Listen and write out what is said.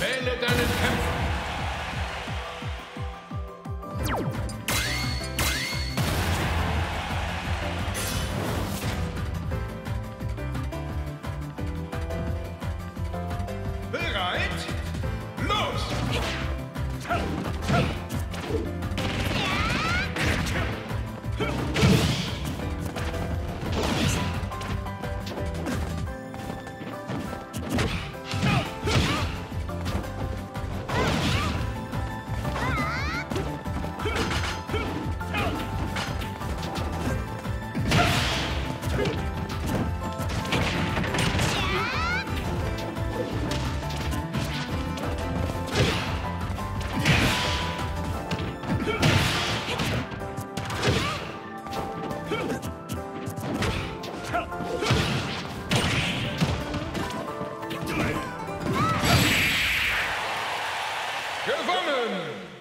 Wähle deinen Kämpfer. Bereit? Los! Gewonnen!